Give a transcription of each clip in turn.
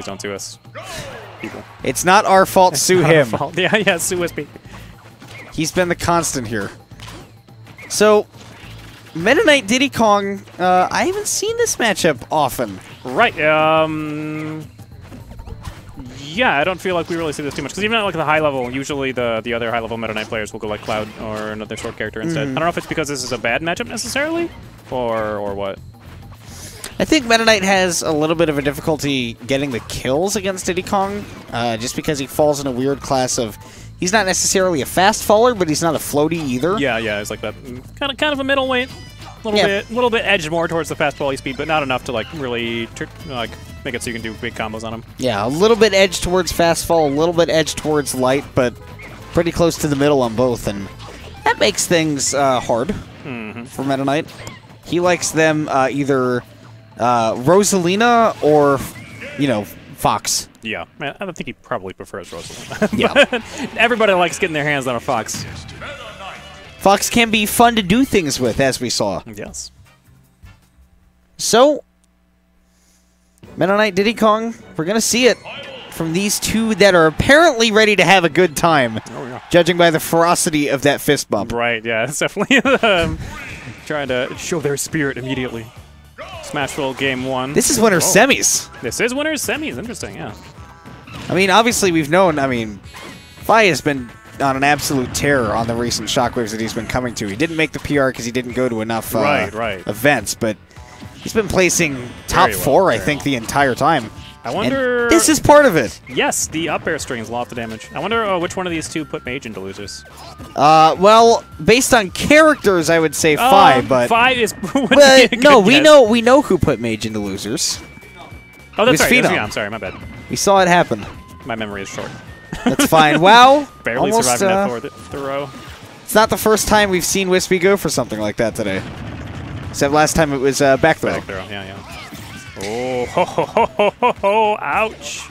Please don't sue us, people. It's not our fault, sue Not our him. fault. Yeah, yeah, sue Whispy. He's been the constant here. So, Meta Knight Diddy Kong, uh, I haven't seen this matchup often. Right. Um. Yeah, I don't feel like we really see this too much because even at like the high level, usually the the other high level Meta Knight players will go like Cloud or another short character instead. Mm-hmm. I don't know if it's because this is a bad matchup necessarily, or or what. I think Meta Knight has a little bit of a difficulty getting the kills against Diddy Kong, uh, just because he falls in a weird class of. He's not necessarily a fast faller, but he's not a floaty either. Yeah, yeah, it's like that kind of kind of a middleweight, little Yeah. bit, little bit edged more towards the fast volley speed, but not enough to like really like make it so you can do big combos on him. Yeah, a little bit edge towards fast fall, a little bit edge towards light, but pretty close to the middle on both, and that makes things uh, hard Mm-hmm. for Meta Knight. He likes them uh, either uh, Rosalina or, you know, Fox. Yeah, man, I don't think he probably prefers Rosalina. Yeah. Everybody likes getting their hands on a fox. Fox can be fun to do things with, as we saw. Yes. So, Knight Diddy Kong, we're going to see it from these two that are apparently ready to have a good time, Oh yeah. judging by the ferocity of that fist bump. Right. Yeah. It's definitely um, trying to show their spirit immediately. Smashville game one. This is winner's Oh. semis. This is winners semis. Interesting. Yeah. I mean, obviously, we've known, I mean, Fye has been on an absolute terror on the recent shockwaves that he's been coming to. He didn't make the PR because he didn't go to enough uh, Right, right. events, but he's been placing top well, four, I think, well. the entire time. I And wonder. this is part of it. yes, the up air strings lost the damage. I wonder uh, which one of these two put Mage into losers. Uh, well, based on characters, I would say Fye, Um, but. Fye is. But a no, we guess. know we know who put Mage into losers. Oh, that's right. Phenom. Phenom. Sorry, my bad. We saw it happen. My memory is short. That's fine. Wow, Barely almost, surviving uh, that fourth throw. It's not the first time we've seen Whispy go for something like that today. Except last time it was uh, back throw. Back throw. Yeah, yeah. Oh, ho, ho, ho, ho, ho, ho, ouch.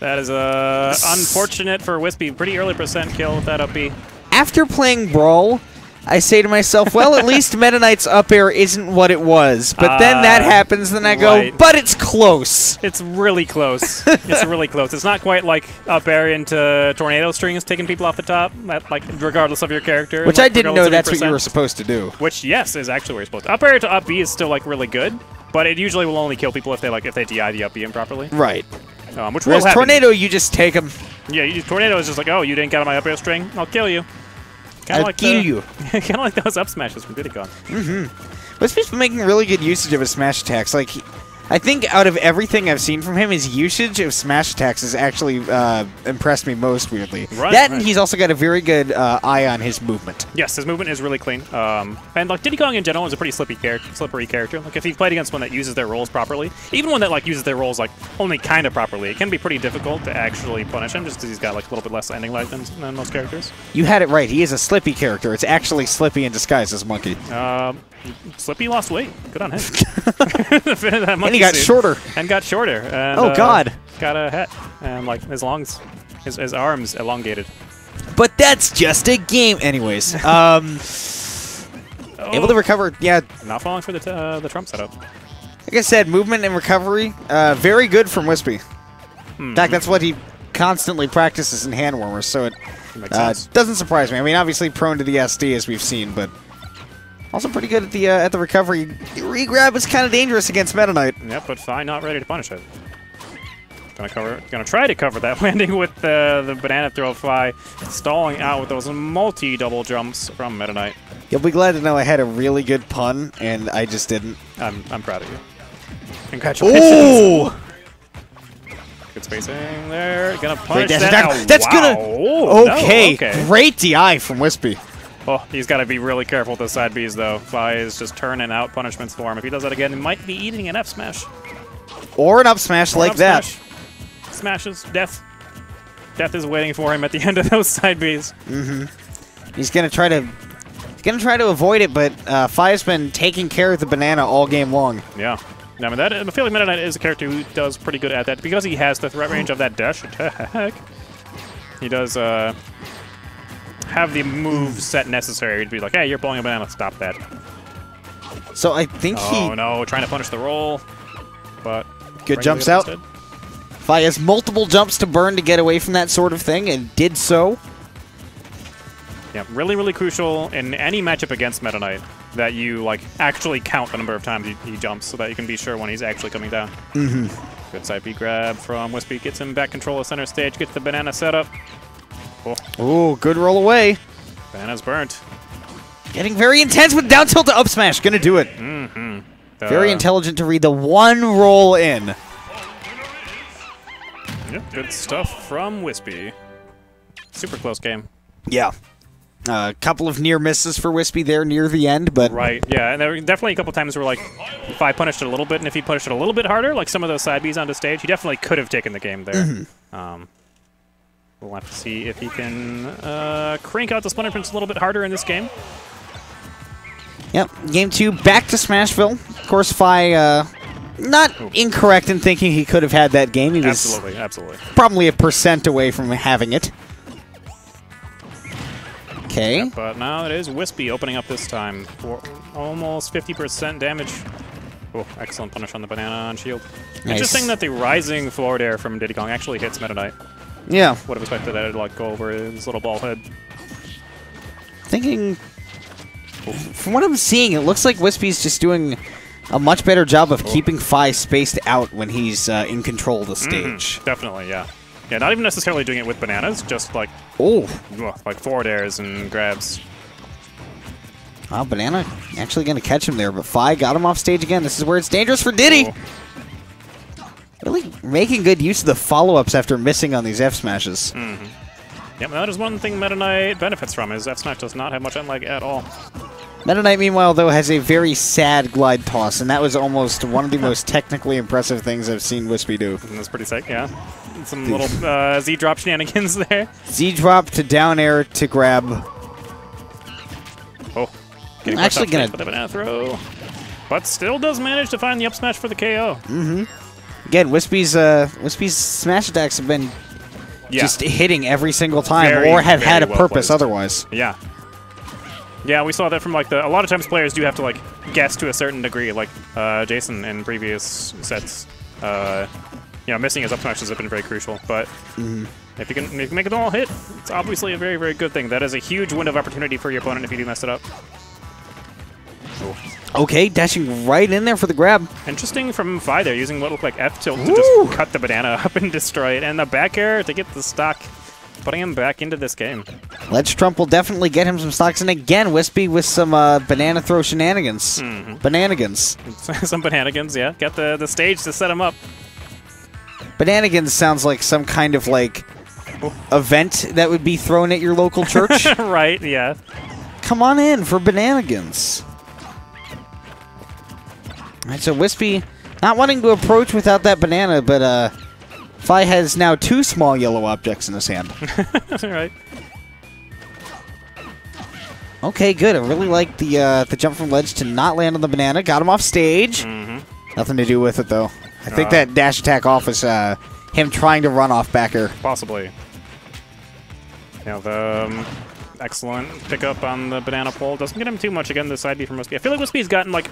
That is uh, unfortunate for Whispy. Pretty early percent kill with that up B. After playing Brawl, I say to myself, well, at least Meta Knight's up air isn't what it was. But then that Uh, happens, then I go, right. but it's close. It's really close. it's really close. It's not quite like up air into tornado strings, taking people off the top, like regardless of your character. Which like, I didn't know that's what you were supposed to do. Which yes, is actually where you're supposed to. Up air to up B is still like really good, but it usually will only kill people if they like if they DI the up B improperly. Right. Um, which will Whereas happen. Tornado, you just take them. Yeah, you, tornado is just like, oh, you didn't get on my up air string, I'll kill you. Kind I'll like kill the- you. kind of like those up smashes from Kong. Whispy's been making really good usage of his smash attacks. Like, I think out of everything I've seen from him, his usage of smash attacks has actually uh, impressed me most. Weirdly, Right, that and he's also got a very good uh, eye on his movement. Yes, his movement is really clean. Um, and like Diddy Kong in general is a pretty slippy character, slippery character. Like if you've played against one that uses their rolls properly, even one that like uses their rolls like only kind of properly, it can be pretty difficult to actually punish him just because he's got like a little bit less ending life than, than most characters. You had it right. He is a Slippy character. It's actually Slippy in disguise as Monkey, Um, Slippy lost weight. Good on him. That monkey he got shorter. And got shorter. And, Oh, uh, God. Got a hat and like his lungs, his, his arms elongated. But that's just a game, anyways. Um, able to recover. Yeah, Not falling for the t- uh, the Trump setup. like I said, movement and recovery, uh, very good from Whispy. Hmm. In fact, that's what he constantly practices in hand warmers. So it uh, doesn't surprise me. I mean, obviously prone to the SD as we've seen, but also pretty good at the uh, at the recovery. Regrab is kind of dangerous against Meta Knight. Yep, but fine, not ready to punish it. Gonna cover, gonna try to cover that landing with the the banana throw Fye, stalling out with those multi double jumps from Meta Knight. You'll be glad to know I had a really good pun, and I just didn't. I'm I'm proud of you. Congratulations. Ooh! Good spacing there. Gonna Great punish that. attack. That's wow. gonna. No, Okay, okay. great DI from Whispy. Oh, he's got to be really careful with the side Bs though. Fye is just turning out punishments for him. If he does that again, he might be eating an F smash. Or an up smash Or like up that. smash. Smashes. Death. Death is waiting for him at the end of those side Bs. He's gonna try to. He's gonna try to avoid it, but uh, Fye's been taking care of the banana all game long. Yeah. I mean, that, I feel like Meta Knight is a character who does pretty good at that because he has the threat range of that dash attack. He does uh, have the move set necessary to be like, hey, you're pulling a banana, stop that. So I think Oh he Oh no, trying to punish the roll, but good jumps out. instead. Fye has multiple jumps to burn to get away from that sort of thing, and did so. Yeah, really, really crucial in any matchup against Meta Knight that you like actually count the number of times he, he jumps so that you can be sure when he's actually coming down. Mm-hmm. Good side B grab from Whispy. Gets him back control of center stage. Gets the banana set up. Cool. Ooh, good roll away. Banana's burnt. Getting very intense with down tilt to up smash. Gonna do it. Mm-hmm. Very intelligent to read the one roll in. Yep, good stuff from Whispy. Super close game. Yeah. A uh, couple of near misses for Whispy there near the end, but Right, yeah, and there were definitely a couple times where, like, if I punished it a little bit, and if he punished it a little bit harder, like some of those side Bs onto stage, he definitely could have taken the game there. Mm-hmm. Um, we'll have to see if he can uh, crank out the Splinter Prince a little bit harder in this game. Yep. Game two, back to Smashville. Of course, Fye, uh, not incorrect in thinking he could have had that game. He was Absolutely, absolutely. probably a percent away from having it. Okay. But now it is Whispy opening up this time for almost 50% damage. Oh, excellent punish on the banana on shield. Nice. Interesting that the rising forward air from Diddy Kong actually hits Meta Knight. Yeah. Would have expected that to like go over his little ball head. Thinking. From what I'm seeing, it looks like Whispy's just doing a much better job of keeping Fye spaced out when he's uh, in control of the stage. Definitely, yeah. Yeah, not even necessarily doing it with bananas, just like Oh, like forward airs and grabs. wow, Banana actually going to catch him there, but Fye got him off stage again. This is where it's dangerous for Diddy. Oh, Really making good use of the follow-ups after missing on these F smashes. Mm-hmm. Yep, that is one thing Meta Knight benefits from, is F Smash does not have much end lag at all. Meta Knight, meanwhile, though, has a very sad glide toss, and that was almost one of the most technically impressive things I've seen Whispy do. And that's pretty sick, yeah. Some little uh, Z drop shenanigans there. Z drop to down air to grab. Oh, actually gonna- with a banana throw. But still does manage to find the up smash for the KO. Mm-hmm. Again, Whispy's uh, Whispy's smash attacks have been Yeah, just hitting every single time, Very, or have had a well purpose placed. otherwise. yeah. Yeah, we saw that from like the. A lot of times players do have to like guess to a certain degree. Like uh, Jason in previous sets, uh, you know, missing his up smashes have been very crucial. But Mm-hmm. if you can if you can make it all hit, it's obviously a very very good thing. That is a huge window of opportunity for your opponent if you do mess it up. Okay, dashing right in there for the grab. Interesting from Fye there, using what looked like F tilt to just cut the banana up and destroy it, and the back air to get the stock, putting him back into this game. Ledge Trump will definitely get him some stocks, and again, Whispy with some uh, banana throw shenanigans. Mm-hmm. Bananigans. Some bananigans, yeah. Got the, the stage to set him up. Bananigans sounds like some kind of like event that would be thrown at your local church. right, yeah. Come on in for Bananigans. Alright, so Whispy not wanting to approach without that banana, but uh Fye has now two small yellow objects in his hand. right. Okay, good. I really like the uh, the jump from ledge to not land on the banana. Got him off stage. Mm-hmm. Nothing to do with it though. I think Uh. that dash attack off was uh, him trying to run off backer. Possibly. Yeah, the um, excellent pickup on the banana pole. Doesn't get him too much again, the side B from Whispy. I feel like Whispy's gotten like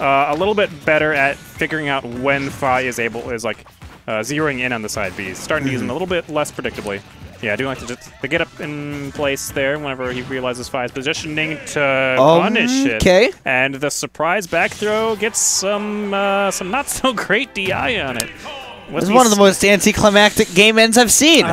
uh, a little bit better at figuring out when Fye is able, is like uh, zeroing in on the side Bs. Starting to use them a little bit less predictably. Yeah, I do like to just to get up in place there whenever he realizes Fye is positioning to punish it. Okay. And the surprise back throw gets some uh, some not so great DI on it. This is one of the most anticlimactic game ends I've seen.